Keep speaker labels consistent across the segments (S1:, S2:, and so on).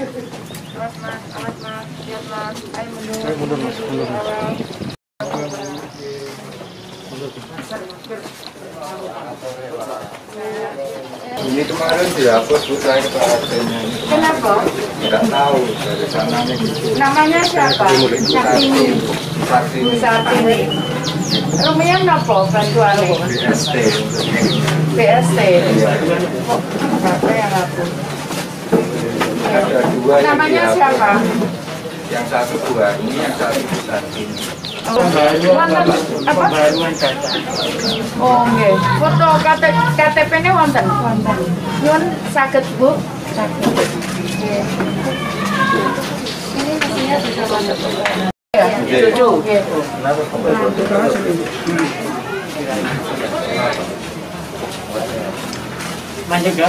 S1: Awas mas, awas mas, lihat mas. Ayo mundur.
S2: Ayo mundur, Mas, mundur, Mas.
S1: Awas.
S3: Ini kemarin dihapus bu saya ke RT-nya ini.
S1: Kenapa?
S3: Tidak tahu dari sananya gitu.
S1: Namanya siapa? Sartini. Rumian nopo bantuannya?
S3: BST.
S1: BST. Aku. Namanya siapa?
S3: Yang satu Bu Hani, yang satu Bu Sartini.
S1: Wonten apa? Oh nggih. Foto KTP-ne wonten? Wonten. Saged Bu? Saged. Nggih. Ini mestinya bisa wonten. Ya, cucu. Nggih.
S2: Lanjut ya.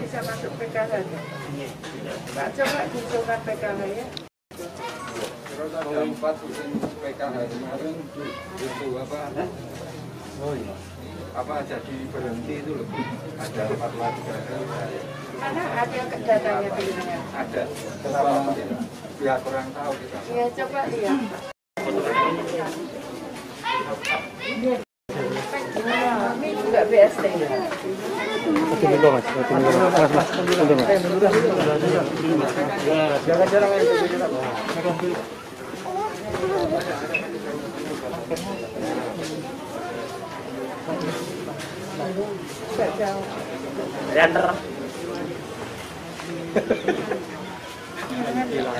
S1: Bisa masuk PKH. Coba ya.
S3: Empat PKH kemarin itu apa? Oh iya. Apa jadi berhenti itu loh. Ada empat warga.
S1: Mana ada datanya bilangnya?
S3: Ada. Kenapa? Ya kurang tahu kita.
S1: Ya coba lihat. Juga BST.
S2: Oke, mundur mas. Mas. Mas, mas. Mas.